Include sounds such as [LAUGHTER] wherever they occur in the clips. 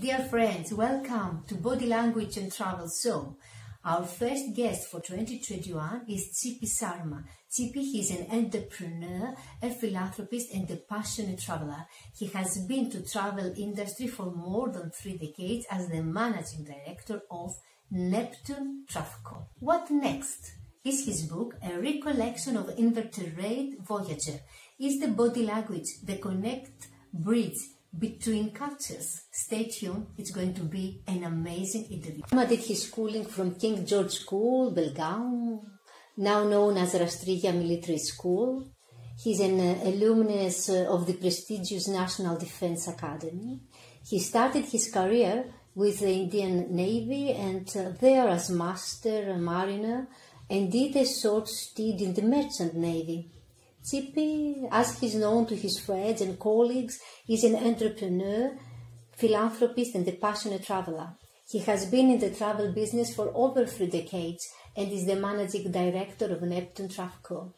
Dear friends, welcome to Body Language and Travel Show. Our first guest for 2021 is C.P. Sarma. C.P. is an entrepreneur, a philanthropist and a passionate traveler. He has been to travel industry for more than three decades as the managing director of Neptune Travco. What next? Is his book a recollection of invertebrate voyager? Is the body language the connect bridge between cultures. Stay tuned, it's going to be an amazing interview. He did his schooling from King George School, Belgaum, now known as Rashtriya Military School. He's an uh, alumnus uh, of the prestigious National Defense Academy. He started his career with the Indian Navy and uh, there as master mariner and did a short stint in the Merchant Navy. C.P., as he's known to his friends and colleagues, is an entrepreneur, philanthropist, and a passionate traveler. He has been in the travel business for over three decades and is the managing director of Neptune Travco.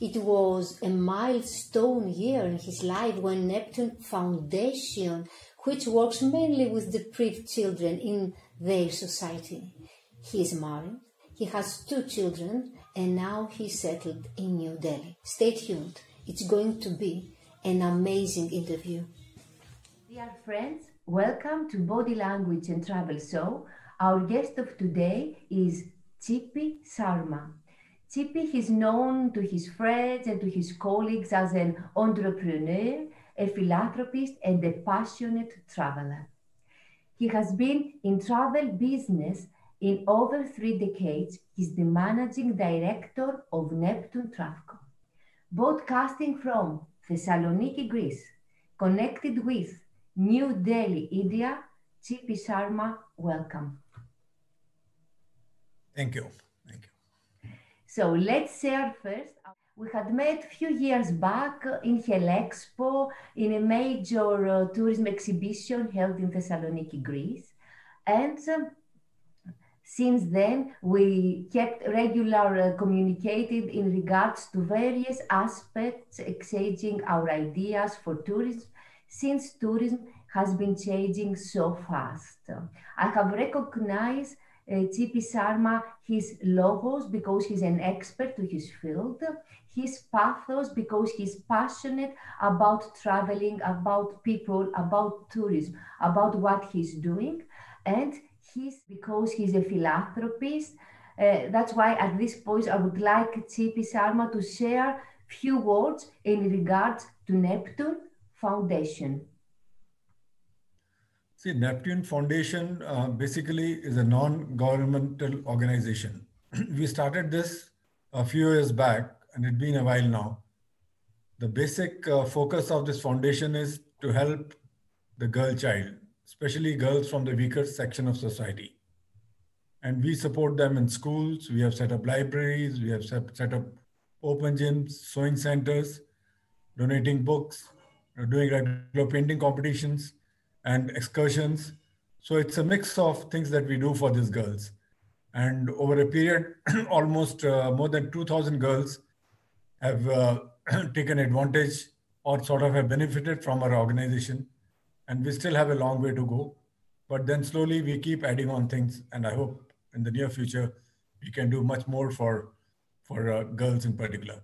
It was a milestone year in his life when Neptune Foundation, which works mainly with deprived children in their society. He is married, he has two children, and now he's settled in New Delhi. Stay tuned. It's going to be an amazing interview. Dear friends, welcome to Body Language and Travel Show. Our guest of today is C.P. Sarma. C.P. is known to his friends and to his colleagues as an entrepreneur, a philanthropist, and a passionate traveler. He has been in travel business in over three decades, he's the managing director of Neptune Travco, broadcasting from Thessaloniki, Greece, connected with New Delhi, India. C.P. Sarma, welcome. Thank you. Thank you. So let's share first. We had met a few years back in Helexpo in a major uh, tourism exhibition held in Thessaloniki, Greece. And um, since then, we kept regular uh, communicated in regards to various aspects, exchanging our ideas for tourism, since tourism has been changing so fast. I have recognized uh, C.P. Sarma, his logos because he's an expert to his field, his pathos because he's passionate about traveling, about people, about tourism, about what he's doing, and he's because he's a philanthropist. Uh, that's why at this point I would like C.P. Sarma to share few words in regards to Neptune Foundation. See, Neptune Foundation uh, basically is a non-governmental organization. [CLEARS THROAT] we started this a few years back and it's been a while now. The basic uh, focus of this foundation is to help the girl child especially girls from the weaker section of society. And we support them in schools. We have set up libraries. We have set up open gyms, sewing centers, donating books, uh, doing regular painting competitions and excursions. So it's a mix of things that we do for these girls. And over a period, [CLEARS THROAT] almost uh, more than 2,000 girls have uh, [CLEARS THROAT] taken advantage or sort of have benefited from our organization and we still have a long way to go. But then slowly we keep adding on things, and I hope in the near future we can do much more for for uh, girls in particular.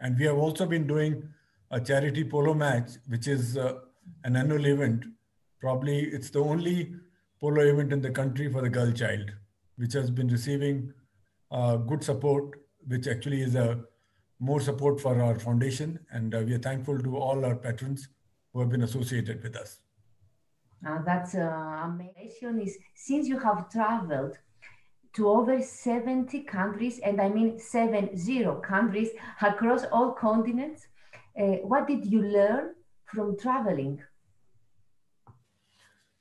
And we have also been doing a charity polo match, which is uh, an annual event. Probably it's the only polo event in the country for the girl child, which has been receiving uh, good support, which actually is a more support for our foundation. And uh, we are thankful to all our patrons who have been associated with us. Uh, that's uh, amazing. Is since you have traveled to over 70 countries, and I mean seven zero countries across all continents, uh, what did you learn from traveling?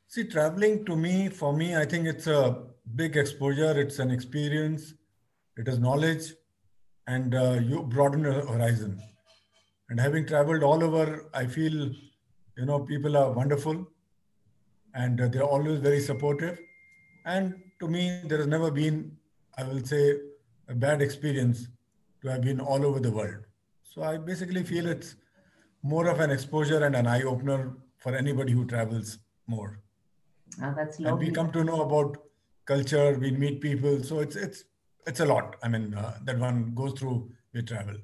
See, traveling to me, for me, I think it's a big exposure. It's an experience. It is knowledge, and uh, you broaden your horizon. And having traveled all over, I feel you know, people are wonderful and they're always very supportive. And to me, there has never been, I will say, a bad experience to have been all over the world. So I basically feel it's more of an exposure and an eye opener for anybody who travels more. Oh, that's lovely. And we come to know about culture, we meet people. So it's it's it's a lot. I mean, uh, that one goes through with travel.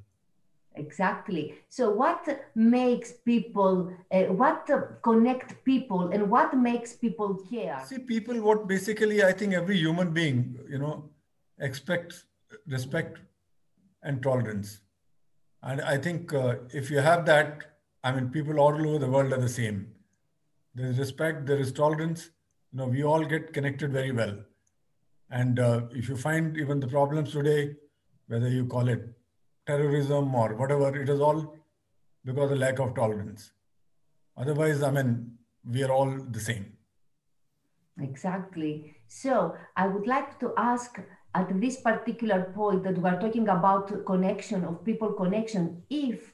Exactly. So, what makes people, uh, what connect people, and what makes people care? See, people, what basically I think every human being, you know, expects respect and tolerance. And I think uh, if you have that, I mean, people all over the world are the same. There is respect, there is tolerance. You know, we all get connected very well. And uh, if you find even the problems today, whether you call it terrorism or whatever, it is all because of lack of tolerance. Otherwise, I mean, we are all the same. Exactly. So I would like to ask at this particular point that we are talking about connection of people connection, if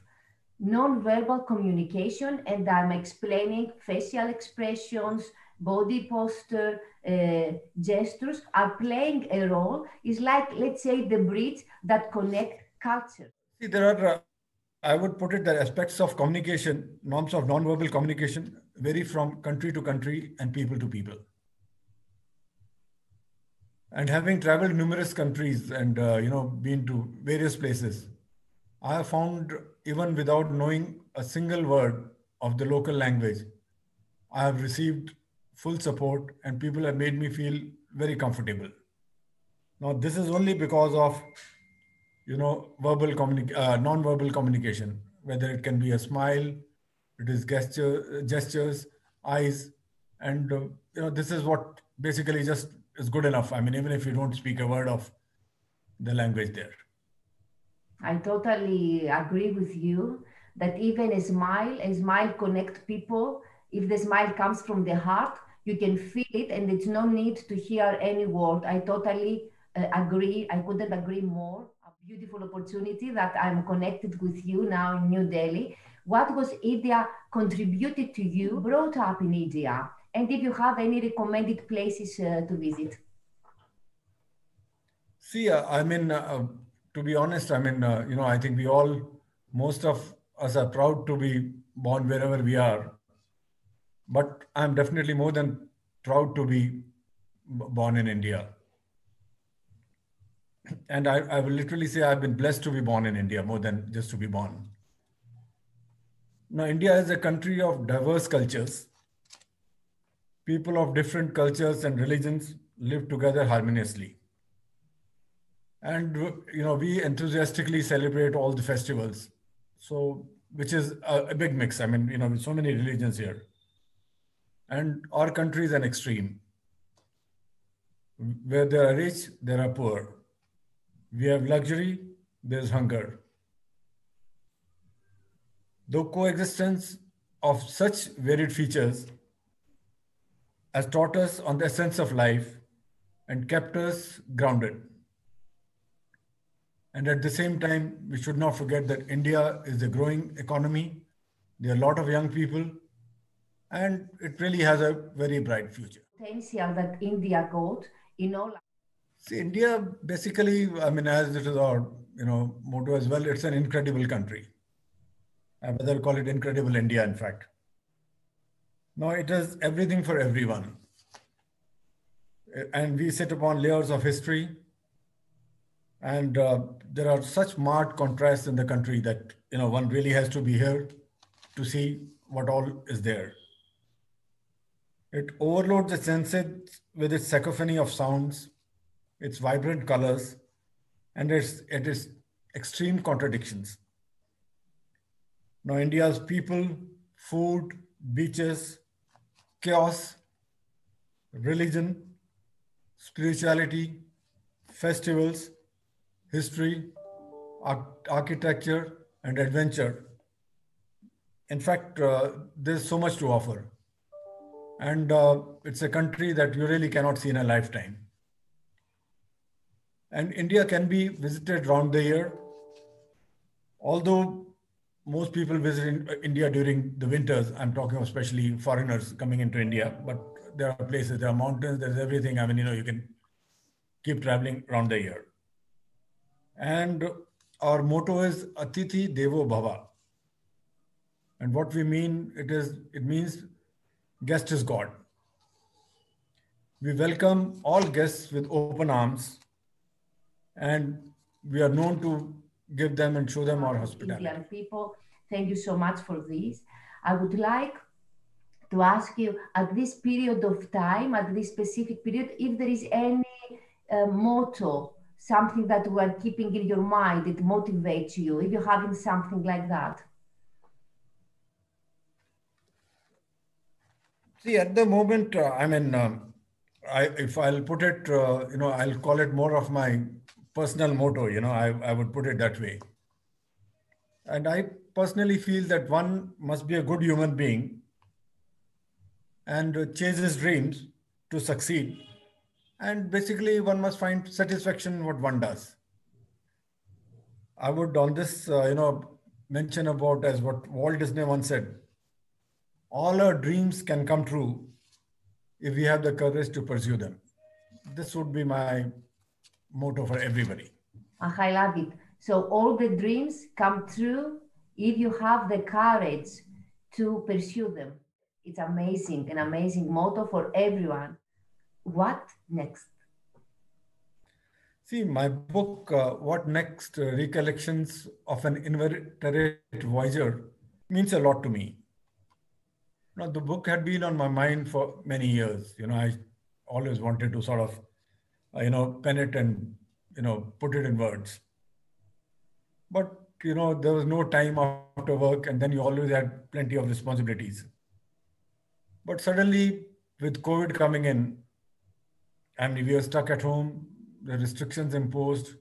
non-verbal communication, and I'm explaining facial expressions, body posture, uh, gestures are playing a role, is like, let's say, the bridge that connect culture. See, there are, uh, I would put it, the aspects of communication, norms of non-verbal communication vary from country to country and people to people. And having traveled numerous countries and uh, you know been to various places, I have found even without knowing a single word of the local language, I have received full support and people have made me feel very comfortable. Now this is only because of you know verbal communi- uh, non-verbal communication, whether it can be a smile, it is gesture, gestures, eyes, and uh, you know this is what basically just is good enough. I mean, even if you don't speak a word of the language there. I totally agree with you that even a smile, a smile connect people. If the smile comes from the heart, you can feel it, and it's no need to hear any word. I totally uh, agree. I couldn't agree more. Beautiful opportunity that I'm connected with you now in New Delhi. What was India contributed to you? Brought up in India and if you have any recommended places uh, to visit. See, uh, I mean, uh, to be honest, I mean, uh, you know, I think we all, most of us are proud to be born wherever we are. But I'm definitely more than proud to be born in India. And I, I will literally say I've been blessed to be born in India more than just to be born. Now, India is a country of diverse cultures people of different cultures and religions live together harmoniously. And you know, we enthusiastically celebrate all the festivals. So, which is a, a big mix. I mean, you know, so many religions here. And our country is an extreme. Where there are rich, there are poor. We have luxury, there's hunger. The coexistence of such varied features has taught us on the essence of life and kept us grounded. And at the same time, we should not forget that India is a growing economy. There are a lot of young people, and it really has a very bright future. Potential that India got in all. See, India basically, I mean, as it is our you know motto as well, it's an incredible country. I rather call it incredible India, in fact. No, it is everything for everyone. And we sit upon layers of history. And uh, there are such marked contrasts in the country that you know one really has to be here to see what all is there. It overloads the senses with its cacophony of sounds, its vibrant colors, and its, it is extreme contradictions. Now, India's people, food, beaches, chaos, religion, spirituality, festivals, history, architecture, and adventure. In fact, uh, there's so much to offer. And uh, it's a country that you really cannot see in a lifetime. And India can be visited round the year. Although most people visit uh, India during the winters. I'm talking especially foreigners coming into India, but there are places, there are mountains, there's everything. I mean, you know, you can keep traveling around the year. And our motto is Atithi Devo Bhava. And what we mean, it is, it means guest is God. We welcome all guests with open arms and we are known to give them and show them our hospitality. Indian people, thank you so much for this. I would like to ask you at this period of time, at this specific period, if there is any uh, motto, something that we are keeping in your mind that motivates you, if you're having something like that. See, at the moment, uh, I mean, um, I, if I'll put it, uh, you know, I'll call it more of my personal motto, you know, I, I would put it that way. And I personally feel that one must be a good human being and chase his dreams to succeed. And basically, one must find satisfaction in what one does. I would, on this, uh, you know, mention about as what Walt Disney once said all our dreams can come true if we have the courage to pursue them. This would be my motto for everybody. I love it. So all the dreams come true if you have the courage to pursue them. It's amazing, an amazing motto for everyone. What next? See, my book, uh, What Next? Uh, Recollections of an Inveterate Voyager, means a lot to me. Now, the book had been on my mind for many years. You know, I always wanted to sort of, you know, pen it and, you know, put it in words. But, you know, there was no time after work, and then you always had plenty of responsibilities. But suddenly, with COVID coming in, I mean, we were stuck at home, the restrictions imposed,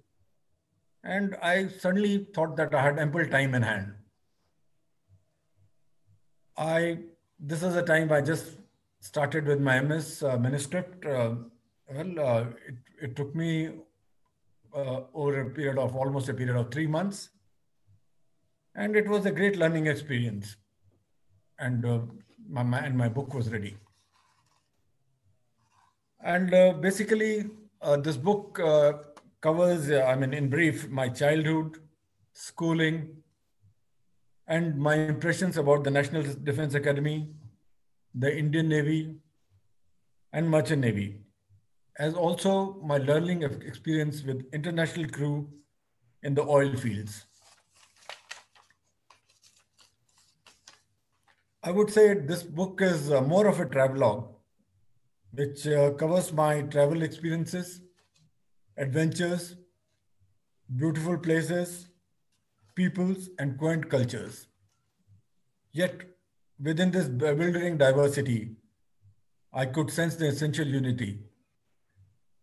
and I suddenly thought that I had ample time in hand. I this is a time I just started with my MS uh, manuscript. Uh, well, uh, it, it took me uh, over a period of almost a period of three months. And it was a great learning experience. And, uh, my, my, and my book was ready. And uh, basically, this book covers, I mean, in brief, my childhood, schooling, and my impressions about the National Defense Academy, the Indian Navy, and Merchant Navy, as also my learning experience with international crew in the oil fields. I would say this book is uh, more of a travelogue, which uh, covers my travel experiences, adventures, beautiful places, peoples, and quaint cultures. Yet, within this bewildering diversity, I could sense the essential unity.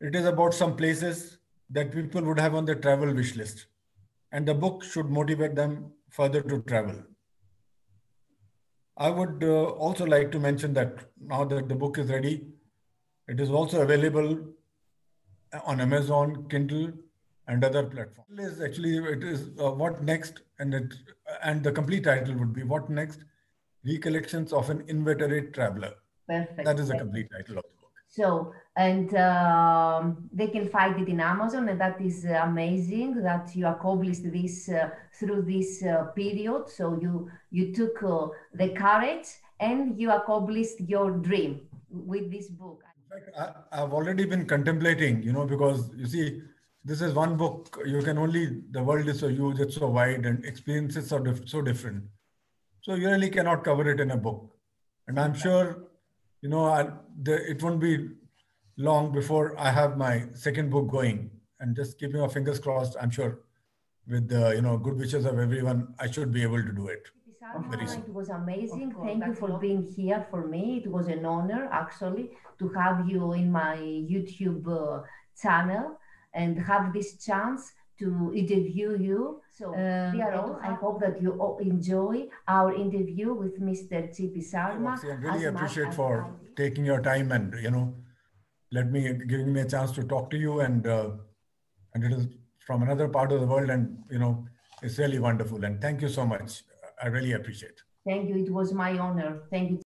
It is about some places that people would have on their travel wish list, and the book should motivate them further to travel. I would uh, also like to mention that now that the book is ready, it is also available on Amazon, Kindle, and other platforms. It is actually it is uh, what next, and it and the complete title would be what next: Recollections of an Inveterate Traveler. Perfect. That is the complete title of. So, and um, they can find it in Amazon, and that is amazing that you accomplished this uh, through this uh, period. So you you took uh, the courage and you accomplished your dream with this book. In fact, I, I've already been contemplating, you know, because you see this is one book you can only the world is so huge it's so wide and experiences are diff- so different so you really cannot cover it in a book and i'm sure you know I, the, it won't be long before i have my second book going and just keeping our fingers crossed i'm sure with the you know good wishes of everyone i should be able to do it. It was amazing. Thank you for being here for me. It was an honor actually to have you in my YouTube uh, channel and have this chance to interview you. So, um, dear all, I hope that you all enjoy our interview with Mr. C.P. Sarma. I really appreciate for taking your time and you know, let me giving me a chance to talk to you and uh, and it is from another part of the world and you know it's really wonderful and thank you so much. I really appreciate. Thank you. It was my honor. Thank you.